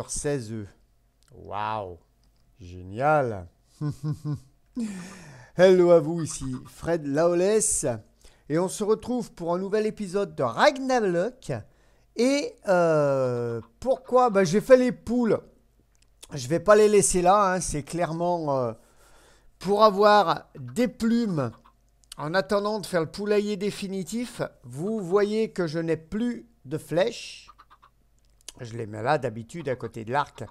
sur 16 œufs. Waouh Génial Hello à vous ici, Fred Laoles. Et on se retrouve pour un nouvel épisode de Ragnarok. Et euh, pourquoi? Ben, J'ai fait les poules. Je vais pas les laisser là. hein, C'est clairement euh, pour avoir des plumes. En attendant de faire le poulailler définitif, vous voyez que je n'ai plus de flèches. Je les mets là d'habitude à côté de l'arc.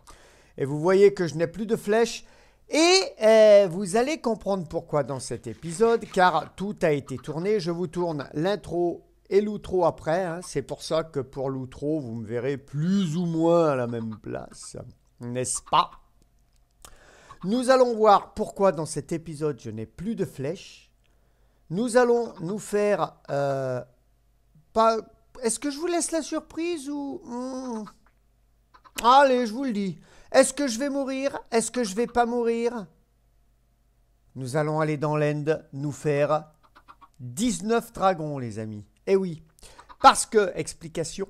Et vous voyez que je n'ai plus de flèches. Et euh, vous allez comprendre pourquoi dans cet épisode, car tout a été tourné. Je vous tourne l'intro et l'outro après. hein. C'est pour ça que pour l'outro, vous me verrez plus ou moins à la même place. N'est-ce pas? Nous allons voir pourquoi dans cet épisode, je n'ai plus de flèches. Nous allons nous faire... euh. Est-ce que je vous laisse la surprise ou... Hmm? Allez, je vous le dis. Est-ce que je vais mourir? Est-ce que je vais pas mourir? Nous allons aller dans l'End nous faire 19 dragons, les amis. Eh oui. Parce que, explication,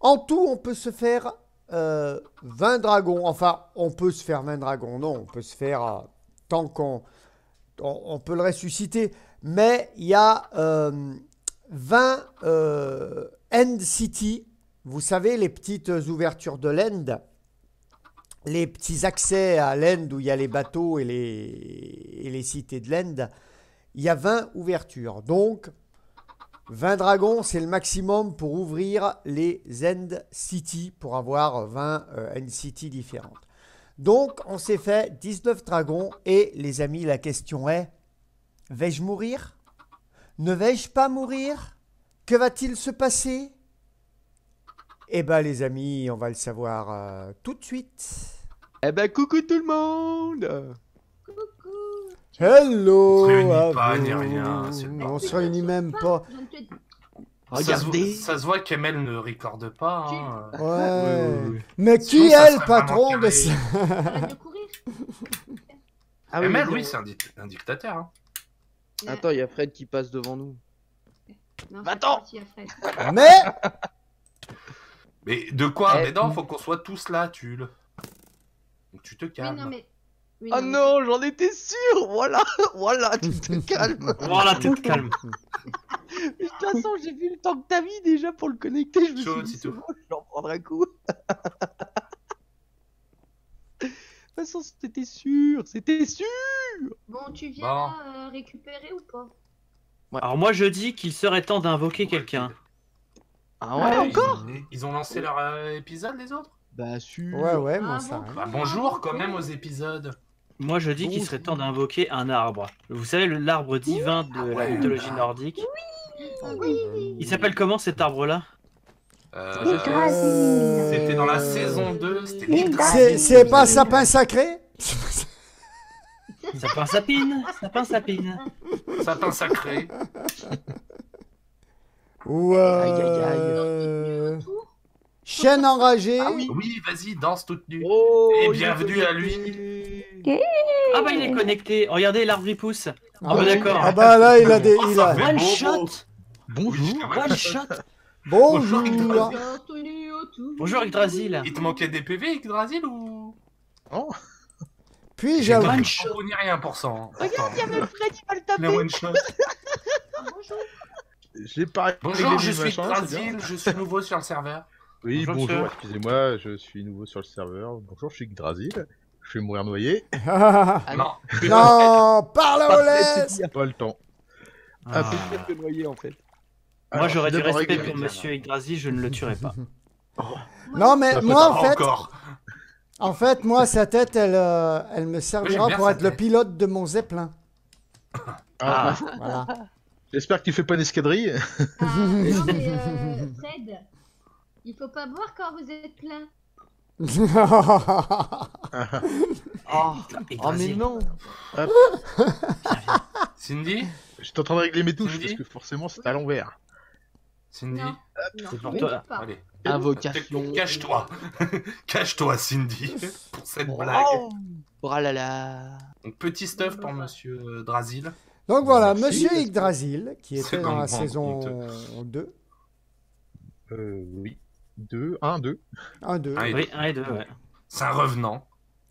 en tout, on peut se faire euh, 20 dragons. Enfin, on peut se faire 20 dragons. Non, on peut se faire euh, tant qu'on on, on peut le ressusciter. Mais il y a euh, 20 euh, End City. Vous savez, les petites ouvertures de l'End les petits accès à l'End où il y a les bateaux et les, et les cités de l'End, il y a 20 ouvertures. Donc, 20 dragons, c'est le maximum pour ouvrir les End City, pour avoir 20 euh, End City différentes. Donc, on s'est fait 19 dragons et les amis, la question est, vais-je mourir? Ne vais-je pas mourir? Que va-t-il se passer? Eh bien, les amis, on va le savoir euh, tout de suite. Eh ben coucou tout le monde Hello On se réunit pas, ni rien, c'est On se réunit même pas. Ça se, voit- ça se voit qu'Emel ne recorde pas. hein. Ouais. Mais Sinon, qui ça est le serait patron vraiment de carré. ça arrête de courir. Ah Emel, mais oui, c'est un, dic- un dictateur. hein. Attends, il y a Fred qui passe devant nous. Non, Va-t'en. c'est parti, Fred. Mais Mais de quoi Eh, Mais non, faut qu'on soit tous là, Tulle. Donc tu te Oui, calmes. non, mais. Oui, Oh mais- non, j'en étais sûr Voilà Voilà, tu te calmes Voilà, tu te calmes. De toute façon, j'ai vu le temps que t'as mis déjà pour le connecter, je me Chaud, suis dit, c'est c'est tout. bon, je vais en prendre un coup. De toute façon, c'était sûr, c'était sûr Bon, tu viens Bon. euh, récupérer ou pas? Alors moi je dis qu'il serait temps d'invoquer quelqu'un. Ah Ouais, ouais, ils encore ont- Ils ont lancé leur euh, épisode, les autres? Bah sûr Ouais, ouais, moi Ah ça bon. Bah, Bonjour quand même aux épisodes. Moi je dis qu'il serait temps d'invoquer un arbre. Vous savez le- l'arbre divin de la ouais. mythologie nordique. Oui, Il s'appelle comment cet arbre-là? Euh. C'était dans la saison 2, c'était l'Yggdrasil. C'est c'est pas sapin sacré? Sapin sapine, sapin sapine. Sapin sacré. Ou Aïe, aïe, aïe. enragée Ah oui. Oui, vas-y, danse toute nue. Oh, Et bienvenue à connecté. Ah bah il est connecté. Regardez l'arbre il pousse. Ah bah Ah d'accord. bah là il a des. Oh, il a... One shot. Bonjour One shot. Bonjour Bonjour. Bonjour Yggdrasil. Il te manquait des PV, Yggdrasil, ou? Puis J'ai One shot. ni rien pour ça. Regarde, il y a même Fred, il va le one shot. Ah, bonjour. J'ai pas Bonjour, je suis bien. je suis nouveau sur le serveur. Oui, Bonjour, excusez-moi, je suis nouveau sur le serveur. Bonjour, je suis Yggdrasil. Je vais mourir noyé. Ah, Ah non. non, parle à Pas Olès Pas le temps. Ah. Un peu pire que noyer en fait. Moi j'aurais du respect régler pour Monsieur Yggdrasil, je ne le tuerai pas. Non mais moi en fait, encore. en fait moi sa tête elle, euh, elle me servira pour être le pilote de mon zeppelin. Ah, Ah. Voilà. J'espère que tu fais pas une escadrille. Ah, non, mais euh, Fred, il faut pas boire quand vous êtes plein. Oh, oh mais non Cindy J'étais en train de régler mes touches Cindy parce que forcément c'est à l'envers. Cindy Non. C'est pour toi. Allez. Invocation. Cache-toi. Cache-toi, Cindy, pour cette Oh, blague. oh là là Donc, petit stuff pour monsieur euh, Drasil. Donc voilà, Merci. Monsieur Yggdrasil, qui était dans la saison grand 2. Euh, oui. 2, 1, 2. 1, 2. Ah, et- Oui, un et deux, ouais. C'est un revenant.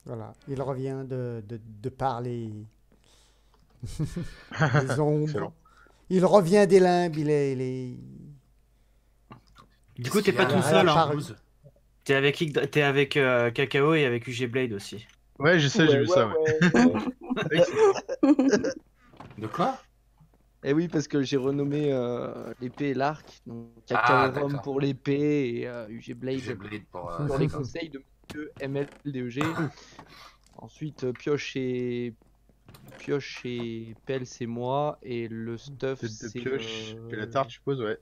Voilà, il revient de, de, de parler des ombres. Il revient des limbes, il est... Il est... Du coup, t'es pas tout seul. Hein. T'es avec, t'es avec euh, Kakao et avec UG Blade aussi. Ouais, je sais, j'ai vu ça. Ouais. De quoi? Et Eh oui, parce que j'ai renommé euh, l'épée et l'arc. Donc, Ah, Rome d'accord. pour l'épée et euh, UG Blade J'ai Blade pour. euh, pour les conseils de monsieur MLDEG. Ensuite, euh, pioche et. Pioche et pelle, c'est moi. Et le stuff, c'est. de pioche, euh, puis la tarte, je suppose, ouais.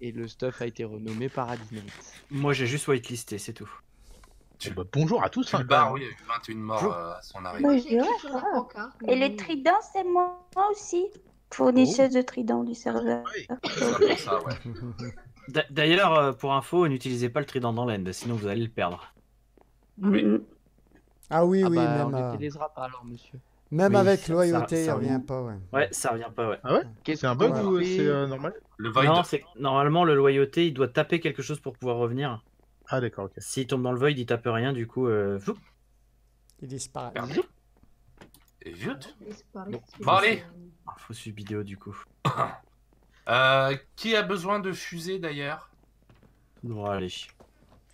Et le stuff a été renommé Paradynamite. Moi, j'ai juste whitelisté, c'est tout. Tu- bah, bonjour à tous. Le hein, quand oui, il y a eu 21 morts euh, à son arrivée. Moi, Oui, ouais, va. pancarte. Et les tridents, c'est moi aussi. Fournisseuse de tridents du serveur. Oui. Ça, ouais. D'a- D'ailleurs, euh, pour info, n'utilisez pas le trident dans l'end, sinon vous allez le perdre. Oui. Ah oui, ah oui, bah, même, on ne euh, pas alors, monsieur. même Oui, avec ça- loyauté, ça- revient revient. pas, ouais. Ouais, ça revient pas, ouais. Ah ouais? Qu'est-ce C'est un bug ou c'est euh, normal? Le Void. Non, normalement le loyauté, il doit taper quelque chose pour pouvoir revenir. Ah d'accord, ok. S'il tombe dans le void, il tape rien, du coup, euh. Il disparaît. Et vite. Disparaît. Bon, allez. Ah, fausse vidéo du coup. Euh, qui a besoin de fusée d'ailleurs? Bon, allez.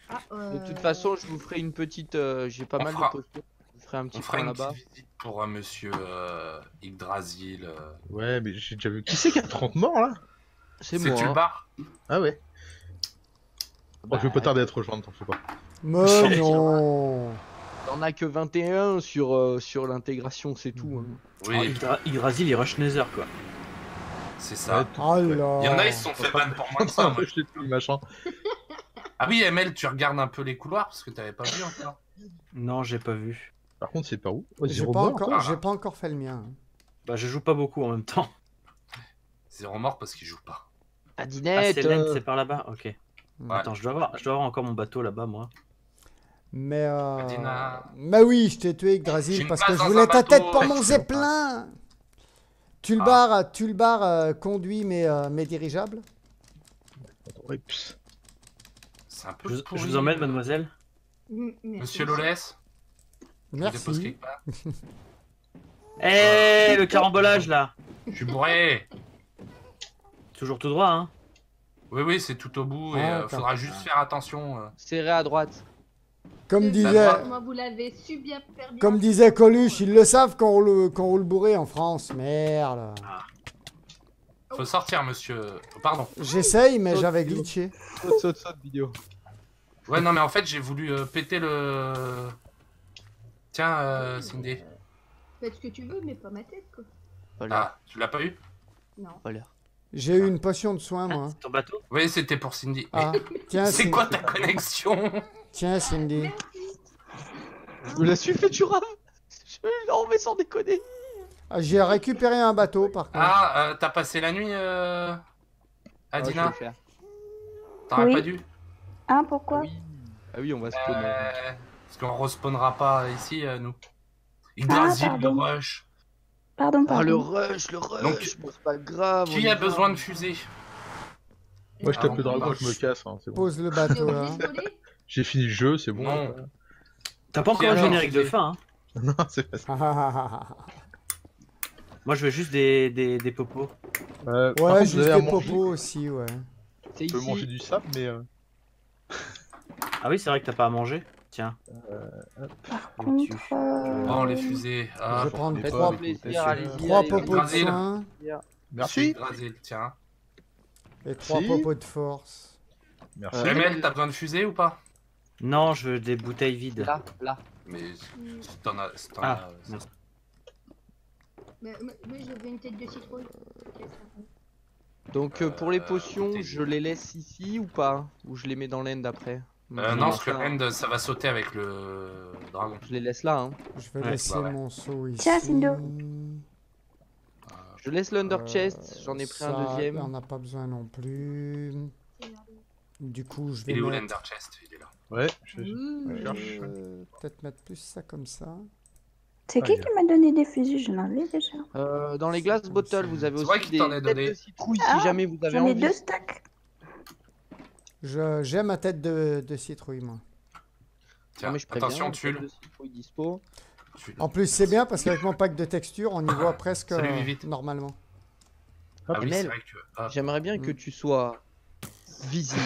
Ah, De euh, toute façon, je vous ferai une petite. euh, J'ai pas On mal fera- de potions. Je vous ferai un petit On fera point une là-bas. petite visite pour euh, monsieur euh, Yggdrasil. euh. Ouais, mais j'ai déjà vu. Qui c'est qui a 30 morts là? C'est C'est moi. tu le hein. bar Ah ouais. Bon, je vais pas tarder à te rejoindre, t'en fais pas. Mais non T'en as que 21 sur, euh, sur l'intégration, c'est tout. hein. Oh, Oui, Yggdra- Yggdrasil, Nether quoi. c'est ça. Oh là Il y en a, ils se sont fait ban pour moins de ça. moi. je tout le machin. Ah oui, ML, tu regardes un peu les couloirs parce que t'avais pas vu encore. Non, j'ai pas vu. Par contre, c'est par où? Oh, J'ai zéro pas, mort, encore, toi. j'ai pas encore fait le mien. Bah, je joue pas beaucoup en même temps. Zéro mort parce qu'il joue pas. Ah, c'est l'end, euh, c'est par là-bas Ok. Ouais. Attends, je dois, avoir, je dois avoir encore mon bateau là-bas, moi. Mais euh... Adina. Mais oui, je t'ai tué Yggdrasil parce que je voulais ta bateau, tête pour mon zeppelin Tu le Ah. barres, tu le barres euh, conduit mes, euh, mes dirigeables un peu Je, je vous emmène, mademoiselle mm, merci. Monsieur Lolès Merci. Eh, le carambolage là Je suis bourré Toujours tout droit, hein Oui, oui, c'est tout au bout et Ah, euh, faudra juste faire attention. euh. serré à droite. Comme disait, ça, Moi, vous l'avez su bien faire bien. comme disait Coluche, ils le savent qu'on roule, qu'on roule bourré en France. Merde. Faut sortir, monsieur. Oh, Pardon. J'essaye, mais j'avais glitché. Saute, saute, saute, vidéo. Ouais, non, mais en fait, j'ai voulu euh, péter le. Tiens, euh, Cindy. Faites ce que tu veux, mais pas ma tête, quoi. Voilà. Ah, tu l'as pas eu? Non. voilà. J'ai eu une potion de soin, moi. C'est ton bateau Oui, c'était pour Cindy. Ah, tiens, c'est quoi ta connexion Tiens, Cindy. Je me la suis fait, tu raves Je non, mais sans déconner. Ah, J'ai récupéré un bateau, par contre. Ah, euh, t'as passé la nuit, euh... Ah, Adina. T'aurais Oui. pas dû Hein, Ah pourquoi oui. Ah oui, on va spawner. Euh, Parce qu'on respawnera pas ici, euh, nous. Yggdrasil, le pardon. rush. Pardon, Ah, le pardon. rush, le rush. Donc, c'est pas grave. Qui a besoin de fusée Moi, je Ah, tape le dragon, je me casse. hein, c'est bon. Pose le bateau, là. J'ai fini le jeu, c'est bon. Non. T'as pas encore le générique de fin, hein non, c'est pas ça. Moi, je veux juste des, des, des popos. Euh, Ouais, contre, juste des manger. popos aussi, ouais. Peut ici. manger du sable, mais. euh, Ah oui, c'est vrai que t'as pas à manger. Tiens. Par tu- contre, euh, Bon, les fusées. Ah, Je vais prendre les Faites-moi trois- pommes. plaisir, allez-y. Trois allez-y. popos de soin Merci. Tiens. et trois Si. popos de force. Merci. Euh, t'as besoin de fusée ou pas? Non, je veux des bouteilles vides. Là, là. Mais si t'en as. si t'en Ah, as, euh, merci. Mais, mais, mais j'avais une tête de citrouille. Donc euh, pour les Euh, potions, je les laisse ici ou pas? Ou je les mets dans l'end après Euh, non, parce que là. End, ça va sauter avec le dragon. Je les laisse là. Hein. Je vais Ouais, laisser bah ouais. mon seau ici. Tiens, Cindo. Je laisse l'under Euh, chest. J'en ai pris un deuxième. On n'a pas besoin non plus. Du coup, je vais Il est où l'Ender Chest? Il est là. Ouais, je Mmh. je cherche. euh, peut-être mettre plus ça comme ça. c'est Ah, qui il y a- qui m'a donné des fusils? Je ai déjà. Euh, dans les glass bottles, vous avez C'est vrai aussi qu'il des t'en a têtes donné. de citrouille Ah, si jamais vous avez J'en ai envie. deux stacks. Je- J'aime ma tête de, de citrouille, moi. Tiens, mais je préviens, attention, citrouille dispo. En plus, c'est bien parce qu'avec mon pack de texture, on y voit presque Salut, euh, normalement. Ah oui, c'est Amel. vrai que. ah, J'aimerais bien que Mm. tu sois visible.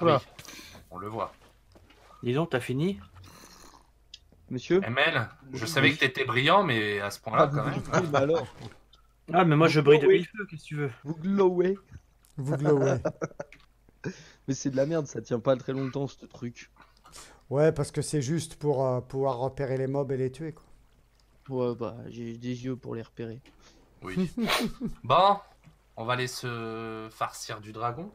oui, on le voit. Dis donc, t'as fini? Monsieur? ML, je savais que t'étais brillant, mais à ce point-là, quand même. Oui, bah alors, Ah, mais moi je brille de Oui. mille feux, qu'est-ce que tu veux? Vous glowez. Vous glowez. Mais c'est de la merde, ça tient pas très longtemps ce truc. Ouais, parce que c'est juste pour euh, pouvoir repérer les mobs et les tuer. Quoi. Ouais, bah j'ai des yeux pour les repérer. Oui. bon, on va aller se farcir du dragon.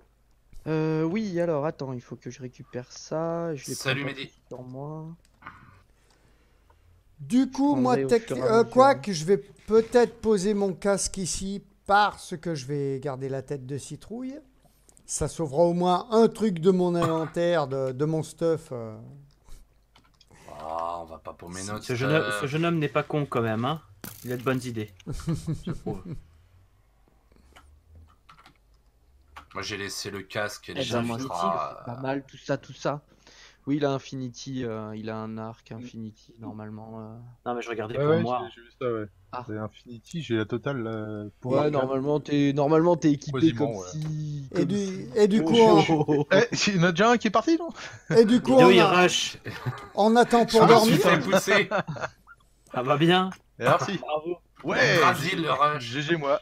Euh, oui, alors attends, il faut que je récupère ça. Je Salut, Mehdi. sur moi. Du coup, moi, prendrai au tec- fur et à euh, quoi que je vais peut-être poser mon casque ici parce que je vais garder la tête de citrouille. Ça sauvera au moins un truc de mon inventaire, de, de mon stuff. Ah, on va pas paumer notre. ce jeune, homme, euh, ce jeune homme n'est pas con quand même, hein Il a de bonnes idées. Je trouve. Moi, j'ai laissé le casque et les Eh ben, moi, infiltrats, Pas euh, mal, tout ça, tout ça. Oui, il a Infinity, euh, il a un arc Infinity normalement. euh. Non, mais je regardais Ouais, pour ouais, moi. j'ai- j'ai vu ça, ouais. Ah. C'est Infinity, j'ai la totale là, pour Ouais, normalement t'es normalement t'es équipé Quasiment, comme ouais. si. Et comme du, si- et du coup, Oh, on, oh, oh, oh. Eh, il y en a déjà un qui est parti, non? et du coup, on, il a- rush. on attend pour Je me suis dormir. fait pousser. Ça va bien? Merci. Bravo. Ouais le rush. GG moi.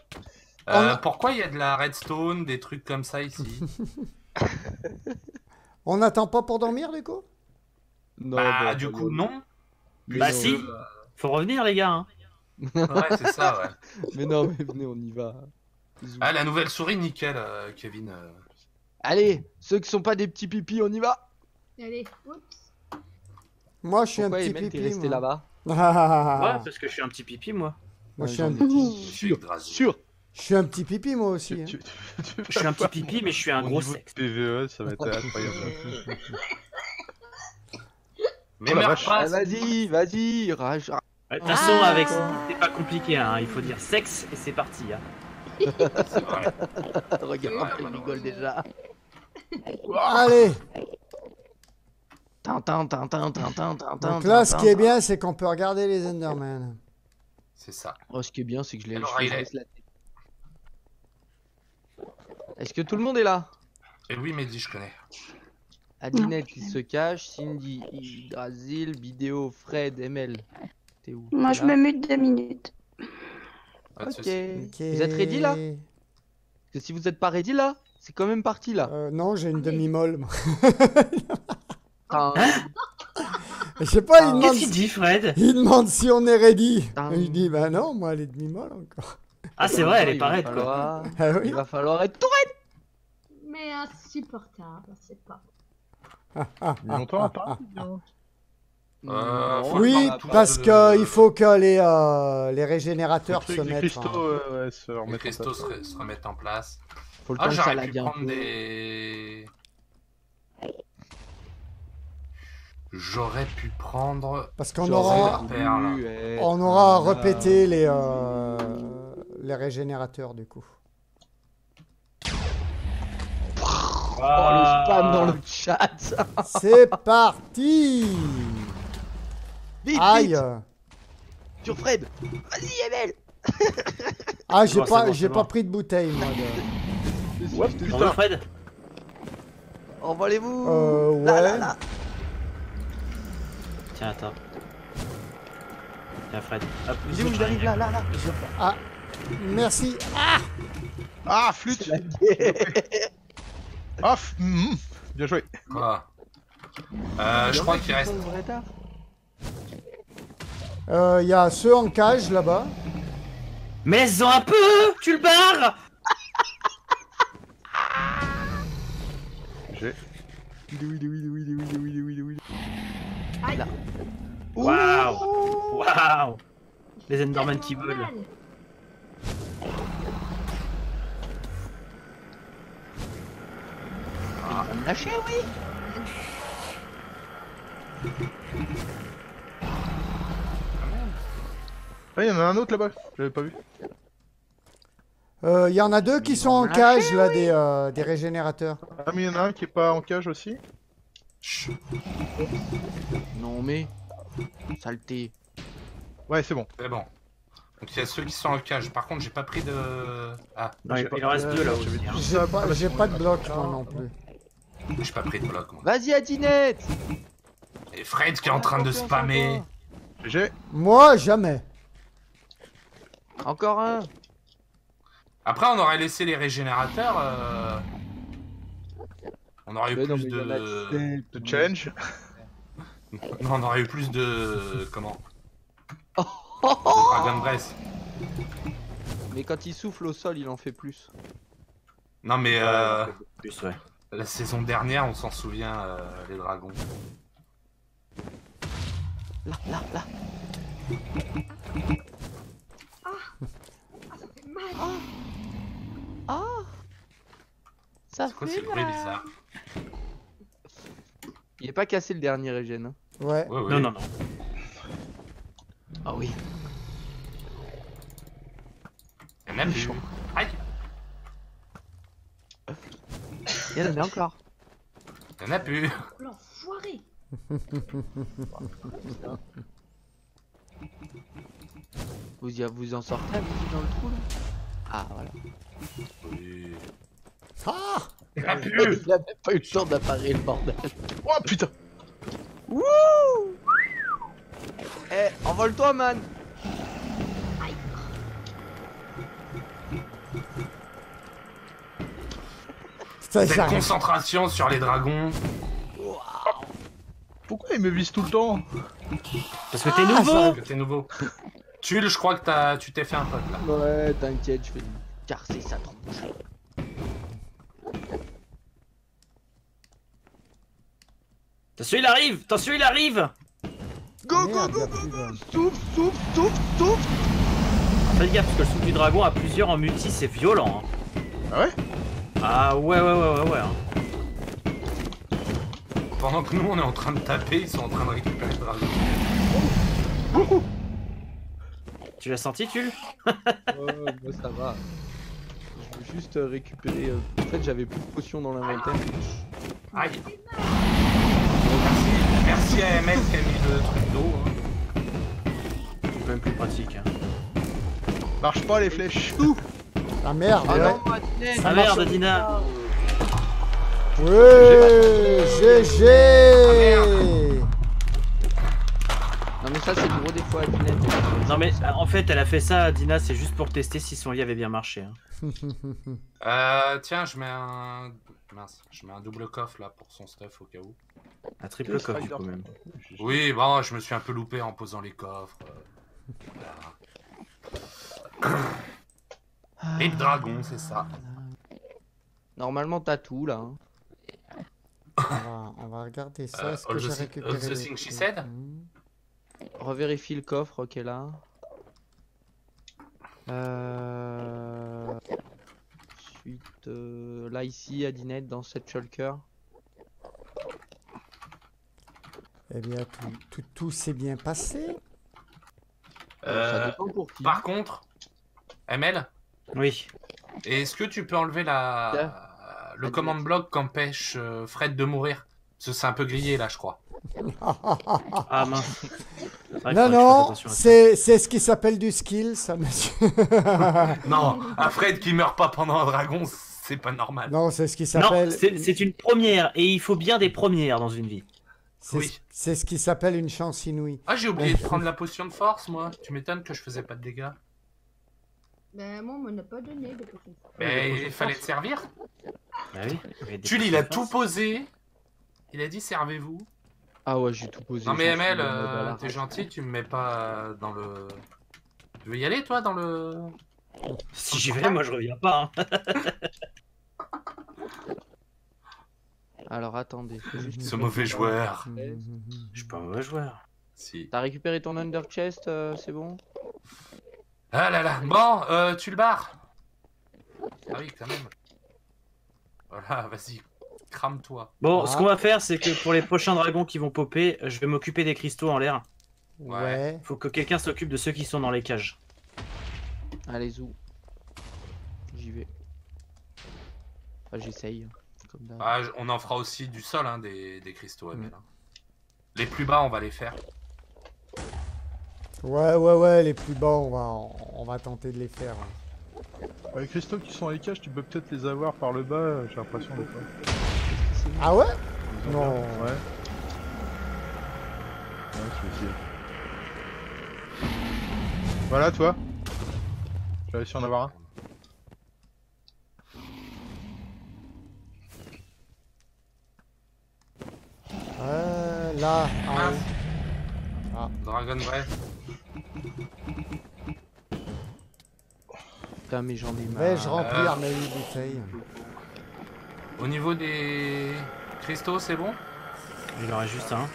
Euh, On- Pourquoi il y a de la redstone, des trucs comme ça ici? On n'attend pas pour dormir, du coup? Non, Bah, bah, du bah, coup, non. non. Mais Bah non, si. Faut revenir, les gars. Hein. Ouais, c'est ça, ouais. Mais non, mais venez, on y va. Ah, la nouvelle souris, nickel, euh, Kevin. euh. Allez, ceux qui sont pas des petits pipis, on y va. Allez, oups. Moi, je suis Pourquoi un petit Emel, pipi. resté là-bas? Ah, Ouais, parce que je suis un petit pipi, moi. moi, je, Ouais, suis un... Je suis Sûr, sûr. Je suis un petit pipi, moi aussi. Tu- hein. tu- tu- tu Je suis un petit pipi, mais je suis un gros sexe. PVE, ça va être incroyable. Mais Oh meurs pas, Ah, vas-y, vas-y, rage. Ouais, De toute façon, Ah. avec c'est pas compliqué, hein. il faut dire sexe et c'est parti. Hein. c'est vrai. Regarde, Ouais, il rigole déjà. Allez, Tintin, tintin, tintin, tintin. donc là, ce qui est bien, c'est qu'on peut regarder les Endermen. C'est ça. Oh, ce qui est bien, c'est que je les laisse la tête. Est-ce que tout le monde est là Et oui, Mehdi, je connais. Adinette, il se cache. Cindy, Yggdrasil, Vidéo, Fred, ML. T'es où Moi, je me mute deux minutes. Ok. Vous êtes ready là Parce que si vous êtes pas ready là, c'est quand même parti là. Euh, Non, j'ai une demi-molle. moi. Tin, Je sais pas, il demande, Qu'est-ce qu'il dit, Fred il demande si on est ready. Je dis, bah non, moi, elle est demi-molle encore. Ah, c'est vrai, elle est quoi. falloir- Ah oui Il va falloir être tout Mais insupportable, c'est pas. Il y a longtemps à part Euh, Oui, de- parce de- qu'il faut que les, euh, les régénérateurs Le se truc, les mettent. cristaux euh, ouais, se Les remettent en cristaux place. se, re- se remettent en place. Faut le Ah, temps j'aurais pu prendre peu. des. J'aurais pu prendre. Parce qu'on aura, être on aura répété les, euh, les régénérateurs du coup. Oh le spam dans le chat C'est parti Vite, Aïe vite Sur Fred Vas-y ML Ah, j'ai pas, bon, pas bon. pris de bouteille moi. de- Ouais, putain. Fred Envolez-vous Euh, Là, ouais. là, là. Tiens, attends. Tiens, Fred. Hop, J'arrive là, là, là Merci. Ah, flûte Ah, f- mhm. bien joué. Euh, Je crois qu'il reste. Il Euh, y a ceux en cage là-bas. Mais laisse-en un peu Tu le barres J'ai. Il est où, il est où, il est où, il est où, il est où, il est où, il est où, il est où Aïe. Là. Waouh Waouh Les Endermen qui veulent. Me lâcher, oui Ah, il y en a un autre là-bas, j'avais pas vu. Il Euh, y en a deux qui Ils sont en cage lâcher, là, des, euh, des régénérateurs. Ah, mais il y en a un qui est pas en cage aussi Chut. Non mais. Saleté. Ouais, c'est bon. C'est bon. Donc il y a ceux qui sont en cage. Par contre, j'ai pas pris de. Ah, Non, il, pas- il en reste deux là J'ai pas, j'ai pas de bloc moi non plus. j'ai pas pris de bloc moi. Vas-y, Adinette Et Fred qui est en train de spammer. J'ai. Moi, jamais. Encore un Après, on aurait laissé les régénérateurs. euh, On aurait eu Mais plus de. De challenge. Non, on aurait eu plus de. Comment? Oh, Dragon Breath. Mais quand il souffle au sol, il en fait plus. Non, mais euh, Plus, ouais. la saison dernière, on s'en souvient, euh, les dragons. Là, là, là Ah, ça fait mal. Ah Ça C'est quoi fait bruits mal. bizarres Il est pas cassé le dernier régène. hein. Ouais. Ouais, ouais. Non, non, non. Ah oui. Il y en a plus. Aïe Il y en a encore. Il y en a plus. L'enfoiré. Vous, y, vous en sortez petit dans le trou là Ah voilà. Oui. Ah Il y en a plus. Il a même pas eu le temps d'apparaître le bordel. Oh putain Wouh Eh, envole-toi man Cette concentration sur les dragons. Pourquoi il me vise tout le temps Parce que t'es Ah, nouveau Que t'es nouveau. Tulle, je crois que t'as- tu t'es fait un pote là. Ouais, t'inquiète, je vais lui carcer sa tronche. Attention, il arrive Attention, il arrive Go, go, go, go, go Souffle, souffle, souffle, souffle Faites gaffe, parce que le souffle du dragon à plusieurs en multi, c'est violent. hein. Ah ouais? Ah ouais, ouais, ouais, ouais, ouais. hein. Pendant que nous on est en train de taper, ils sont en train de récupérer le dragon. Tu l'as senti, Tulle Ouais, moi ça va. Je veux juste récupérer... euh, En fait, j'avais plus de potions dans l'inventaire. Aïe. Merci, merci à ML qui a mis le truc d'eau. hein. C'est quand même plus pratique. hein. Marche pas les flèches. Ah merde, Ah ouais. non, Ah merde, Dina Ouais, GG Non mais ça c'est le gros défaut Adinette. Non mais euh, en fait, elle a fait ça, Dina, c'est juste pour tester si son lit avait bien marché. hein. Euh, tiens, je mets un. Mince, je mets un double coffre là pour son stuff au cas où. Un triple coffre, du coup, même. Oui, bon, je me suis un peu loupé en posant les coffres. euh, voilà. Les dragons, c'est ça. Normalement t'as tout là. hein. on, va, on va regarder ça. Euh, Est-ce que j'ai récupéré the she said? Hmm. Revérifie le coffre qui est là. Euh... Ensuite, euh, là ici, Adinette, dans cette shulker. Eh bien, tout, tout, tout s'est bien passé. ça Euh, dépend pour qui. par contre, ML, Oui. est-ce que tu peux enlever la le command block qu'empêche euh, Fred de mourir? Parce que c'est un peu grillé là, je crois. Ah mince. Non, non, c'est c'est ce qui s'appelle du skill, ça, monsieur. Non, un Fred qui meurt pas pendant un dragon, c'est pas normal. non, c'est ce qui s'appelle. c'est c'est une première, et il faut bien des premières dans une vie. C'est Oui. c'est ce qui s'appelle une chance inouïe. Ah, j'ai oublié de prendre la potion de force, moi. Tu m'étonnes que je faisais pas de dégâts. Ben, moi, on m'en a pas donné de potion. Mais il fallait te servir. Bah oui. des Tulle, il a potions tout posé. Il a dit servez-vous. Ah ouais, j'ai tout posé. Non mais je ML, euh, t'es gentil, tu me mets pas euh, dans le... Tu veux y aller toi dans le... Si j'y vais, moi je reviens pas. hein. Alors attendez. faut juste Ce mauvais joueur. Je suis pas un mauvais joueur. Si. T'as récupéré ton under chest, euh, c'est bon? Ah là là. Bon, euh, tu le barres. Ah oui, quand même. Voilà, vas-y. Crame-toi. Bon, Ah. ce qu'on va faire, c'est que pour les prochains dragons qui vont popper, je vais m'occuper des cristaux en l'air. Ouais. Faut que quelqu'un s'occupe de ceux qui sont dans les cages. Allez, zou. J'y vais. Enfin, j'essaye. comme d'hab. Ah, on en fera aussi du sol, hein, des, des cristaux, hein. Les plus bas, on va les faire. Ouais, ouais, ouais, les plus bas, on va, on va tenter de les faire. hein. Ouais, Les cristaux qui sont les cages, tu peux peut-être les avoir par le bas, euh, j'ai l'impression des fois. Ah ouais? Non. Ouais. Ouais, je vais essayer. Voilà, toi. J'ai réussi à en avoir un. Ouais, là. Mince. Dragon Breath. Putain, mais j'en ai marre. Vais-je remplir mes huit bouteilles Au niveau des cristaux, c'est bon? Il en reste juste un.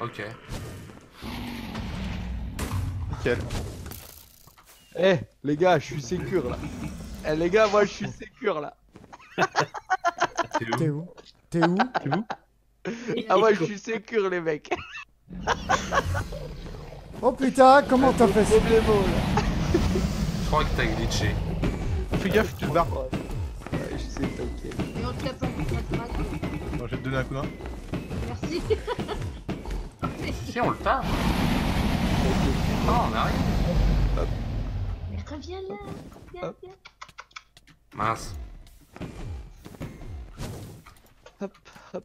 Ok. Nickel. Eh, les gars, je suis sécure là. Eh, les gars, moi je suis sécure là. T'es où? T'es où? T'es où? Vous Ah, moi je suis sécure, les mecs. Oh putain, comment t'as fait ça. Je crois que t'as glitché. Fais gaffe, tu te barres. Ouais, je sais, t'inquiète. Et on te l'a pas de raconter. Non, je vais te donner un coup main. Merci. Si, on le tape. Oh, on arrive. Mais reviens là. Viens, Hop. viens. Mince. Hop, hop.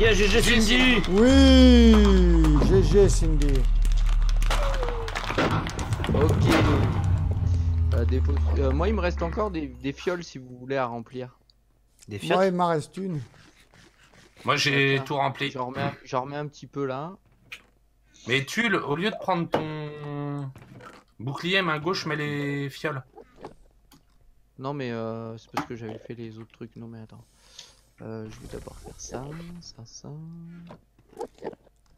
Yeah, GG Cindy Oui GG Cindy Ok. Euh, des pots- euh, moi il me reste encore des, des fioles si vous voulez à remplir. Des Moi, fiottes il m'en reste une. Moi, j'ai tout rempli. J'en remets, un- j'en remets un petit peu là. Mais Tulle, au lieu de prendre ton bouclier main gauche, mets les fioles. Non mais euh, c'est parce que j'avais fait les autres trucs. Non mais attends. Euh, je vais d'abord faire ça, ça, ça.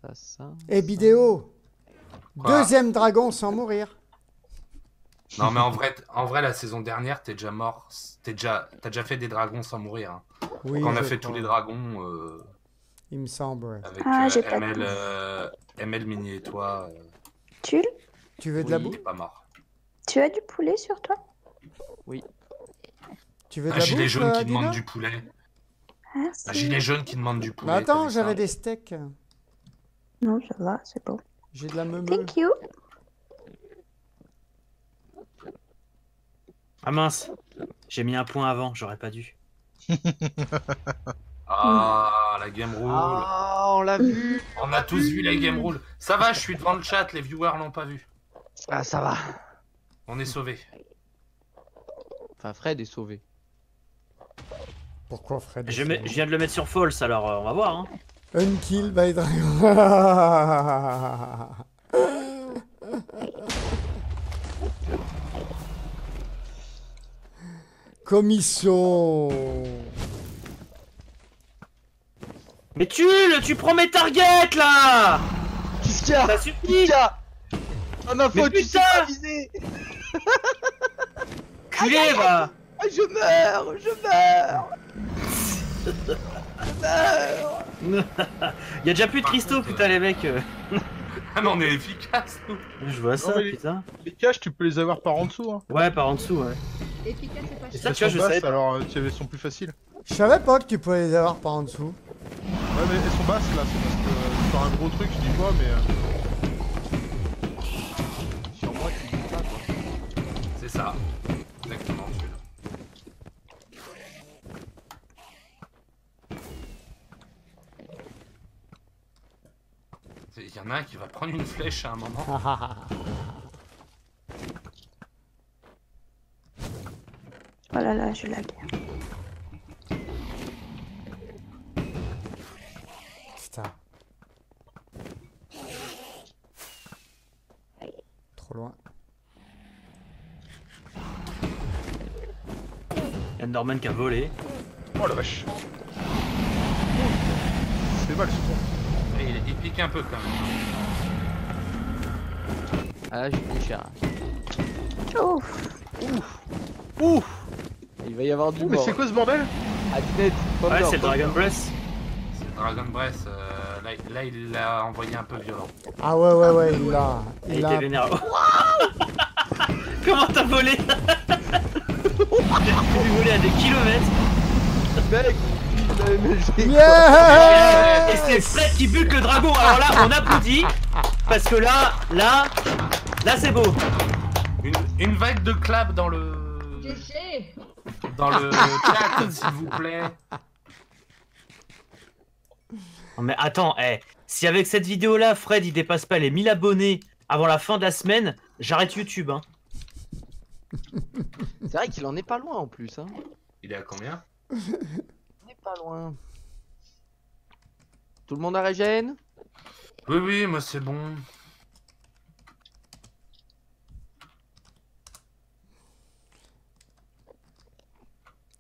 Ça, ça. Et ça. vidéo Quoi Deuxième dragon sans mourir. Non, mais en vrai, en vrai, la saison dernière, t'es déjà mort. T'es déjà, t'as déjà fait des dragons sans mourir. hein. Oui, Quand on a fait crois. tous les dragons euh, Il me semble. avec Ah, euh, j'ai pas ML, euh, ML Mini et toi, euh, Tulle, Tu veux de la Oui. bouffe t'es pas mort. tu as du poulet sur toi? Tu veux de Un la gilet bouffe, jaune euh, qui demande du poulet. Merci. Un gilet jaune qui demande du poulet. Mais attends, j'avais des steaks. Non, ça va, c'est bon. J'ai de la meumeu. Thank you. Ah mince J'ai mis un point avant, j'aurais pas dû. Ah, la game rule. Ah, on l'a vu. On a tous vu la game rule. Ça va, je suis devant le chat, les viewers l'ont pas vu. Ah ça va. On est sauvés. Enfin Fred est sauvé. Pourquoi Fred Je, mets- je viens de le mettre sur false, alors euh, on va voir. Hein. Unkill by Dragon. Commission. Mais Tulle, tu prends mes targets là Qu'est-ce qu'il y a Ça suffit Ah ma Mais faute, tu sais pas viser Culé Je meurs Je meurs Je meurs Il y a déjà plus de cristaux, putain les mecs. euh. Ah, mais on est efficace, nous. Je vois ça, putain. Les caches, tu peux les avoir par en dessous. Hein. Ouais, par en dessous, ouais. Efficace et pas Et cher. ça, tu vois, sont je savais alors euh, elles sont plus faciles. Je savais pas que tu pouvais les avoir par en dessous. Ouais, mais elles sont basses là, c'est parce que euh, sur un gros truc, je dis pas, mais. euh, Sur moi, tu dis pas quoi. C'est ça. Il y en a un qui va prendre une flèche à un moment. oh là là, je lag. Putain. Trop loin. Il y a Norman qui a volé. Oh la vache. C'est mal ce. Un peu quand même. Ah là, j'ai pris cher. Ouf. Ouf Il va y avoir du Oh, mais c'est quoi ce bordel? Ah, Ouais, c'est le Dragon. Breath. C'est Dragon Breath, euh, là, là, il l'a envoyé un peu violent. Ah ouais, ouais, ouais, il a. Il Il était vénère. Comment t'as volé? J'ai pu voler à des kilomètres. Mec, Yeah Et c'est Fred qui bute le dragon. Alors là, on applaudit. Parce que là, là, là c'est beau. Une, une vague de clap dans le dans le chat, s'il vous plaît. Non, mais attends, eh, si avec cette vidéo là, Fred il dépasse pas les 1000 abonnés avant la fin de la semaine, j'arrête YouTube. Hein. C'est vrai qu'il en est pas loin en plus. Hein. Il est à combien? Pas loin. Tout le monde a régène? Oui, oui, moi c'est bon.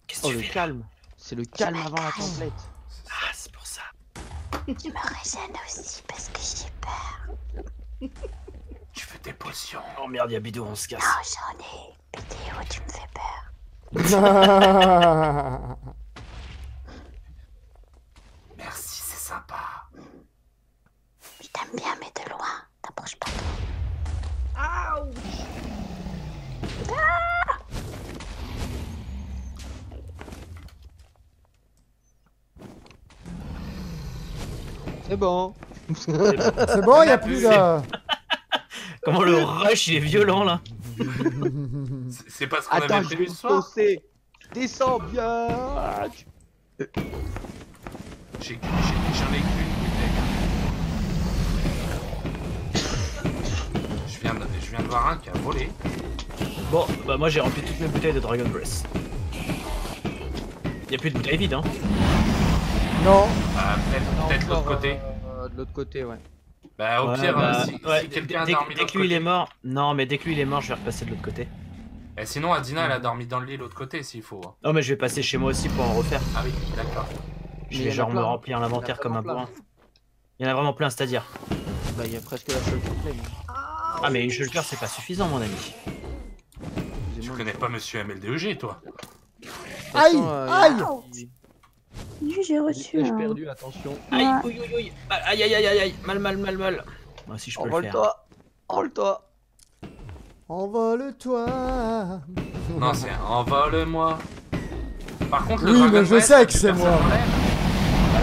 Qu'est-ce que Oh tu le calme. C'est le calme avant la tempête. Ah, c'est pour ça. Je me régène aussi parce que j'ai peur. Tu fais des potions. Oh merde, y'a Bidou, on se casse. Non, j'en ai. Vidéo, tu me fais peur. Merci, c'est sympa. Je t'aime bien, mais de loin. T'approches pas. C'est bon. C'est bon, il n'y a plus de. Comment le rush il est violent là. C'est- pas ce qu'on avait prévu ce soir. Descends bien. J'ai- J'en ai qu'une bouteille. Je viens, de, je viens de voir un qui a volé. Bon, bah moi j'ai rempli toutes mes bouteilles de Dragon Breath. Y'a plus de bouteilles vides hein. Non. Bah, peut-être peut-être l'autre côté. euh, de l'autre côté, ouais. Bah, au Ouais, pire, bah, euh, si, ouais, si quelqu'un a dès, dormi dès que lui il est mort. Non, mais dès que lui il est mort, je vais repasser de l'autre côté. Et sinon, Adina, elle a dormi dans le lit de l'autre côté s'il faut. hein. Non, mais je vais passer chez moi aussi pour en refaire. Ah oui, d'accord. Je vais genre me plein. remplir l'inventaire comme un bourrin. Il y en a vraiment plein, c'est-à-dire. Bah, il y a presque la seule complète. Ah, mais une shulker c'est pas suffisant, mon ami. Tu connais pas monsieur MLDEG, toi Aïe, aïe. J'ai reçu J'ai perdu, attention. Aïe, ouïe. Aïe, aïe, aïe, aïe, aïe. Mal, mal, mal, mal. Moi aussi, je peux le faire. Envole-toi. Envole-toi. Envole-toi. Non, c'est un envole-moi. Par contre, le Oui, mais je sais que c'est moi.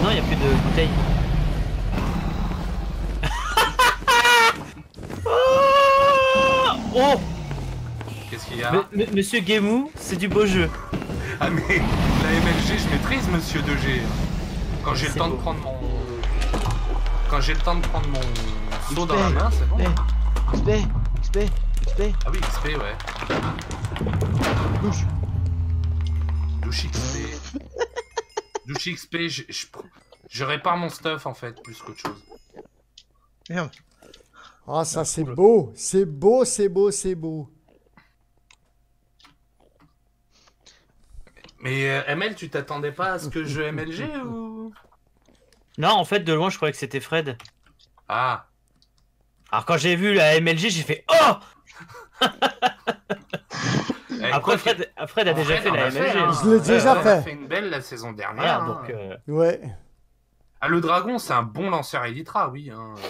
Ah non, y a plus de bouteilles. oh Qu'est-ce qu'il y a M- m- Monsieur Gemou, c'est du beau jeu. Ah, mais la MLG, je maîtrise, monsieur 2G. Quand j'ai le temps de prendre mon. Quand j'ai le temps de prendre mon seau dans la main, c'est bon. XP, XP, XP. Ah oui, XP, ouais. Douche. Douche XP. Douche XP, je, je, je répare mon stuff en fait, plus qu'autre chose. Merde. Ah, ça c'est beau. C'est beau, c'est beau, c'est beau. Mais euh, ML, tu t'attendais pas à ce que je MLG ou? Non, en fait, de loin, je croyais que c'était Fred. Ah, Alors, quand j'ai vu la MLG, j'ai fait Oh Après, Fred, Fred a déjà fait la MLG. hein. Je l'ai déjà a fait. fait une belle la saison dernière. Hein. donc. euh, Ouais. Ah, le dragon, c'est un bon lanceur Elytra, oui. hein. Euh,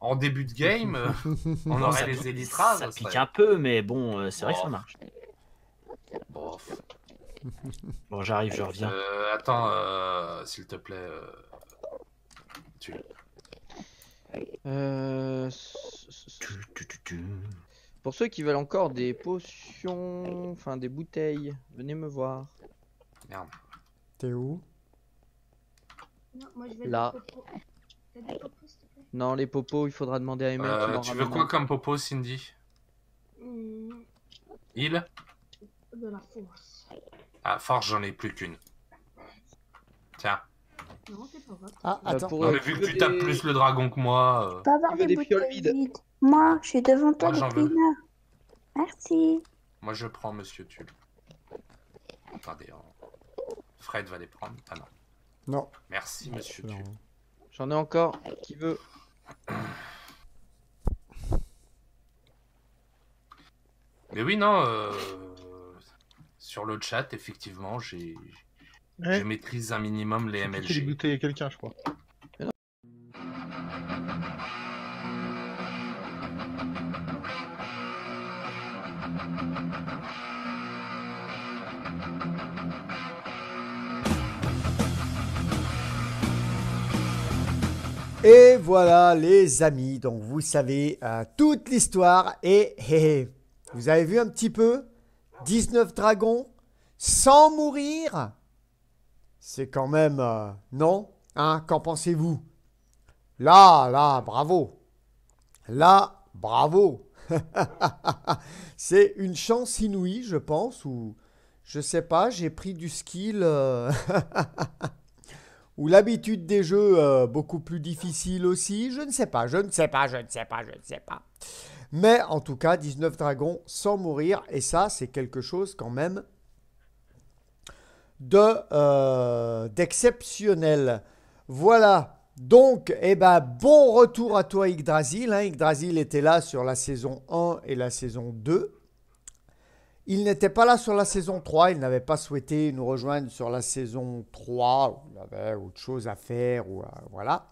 En début de game, euh, on aurait ça les Elytras. Ça ça pique un peu, mais bon, euh, c'est vrai que ça Oh. marche. Bof. Bon, j'arrive, je reviens. Euh, attends, euh, s'il te plaît. euh, Tu... Euh... Pour ceux qui veulent encore des potions, enfin des bouteilles, venez me voir. Merde. T'es où? Non, moi je vais Là. des popos. T'as des popos, s'il te plaît? Non, les popos, il faudra demander à qui Euh, tu veux quoi comme popo, Cindy? Hmm, Il? De la force. Ah, force, j'en ai plus qu'une. Tiens. Non, c'est pas grave. Ah, Euh, attends. pour, Non, euh, mais vu que tu des- tapes plus le dragon que moi. euh, Pas avoir des des fioles bouteilles vides vides. Moi, je suis devant toi Moi, depuis veux. une heure. Merci. Moi, je prends Monsieur Tulle. attendez. on- Fred va les prendre. Ah non. Non. Merci, monsieur. Q. J'en ai encore. Qui veut Mais oui, non. euh, Sur le chat, effectivement, j'ai. Ouais. Je maîtrise un minimum les J'ai MLG. bouteilles à quelqu'un, je crois. Voilà les amis, donc vous savez euh, toute l'histoire et vous avez vu un petit peu? 19 dragons sans mourir? C'est quand même... euh, non? Hein Qu'en pensez-vous? Là, là, bravo. Là, bravo. C'est une chance inouïe, je pense, ou je sais pas, j'ai pris du skill... euh, ou l'habitude des jeux euh, beaucoup plus difficiles aussi, je ne sais pas, je ne sais pas, je ne sais pas, je ne sais pas. Mais en tout cas, 19 dragons sans mourir, et ça, c'est quelque chose quand même de euh, d'exceptionnel. Voilà. Donc, eh ben, bon retour à toi Yggdrasil. Hein. Yggdrasil était là sur la saison 1 et la saison 2. Il n'était pas là sur la saison 3, il n'avait pas souhaité nous rejoindre sur la saison 3, il avait autre chose à faire, ou euh, voilà.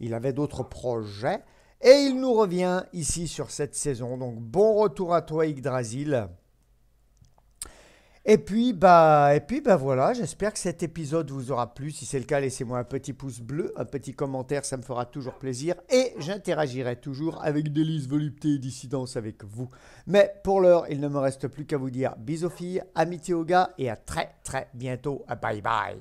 Il avait d'autres projets. Et il nous revient ici sur cette saison. Donc bon retour à toi Yggdrasil. Et puis bah et puis bah voilà, j'espère que cet épisode vous aura plu. Si c'est le cas, laissez-moi un petit pouce bleu, un petit commentaire, ça me fera toujours plaisir et j'interagirai toujours avec délice, volupté et dissidence avec vous. Mais pour l'heure, il ne me reste plus qu'à vous dire bisous filles, amitié aux gars et à très très bientôt. Bye bye.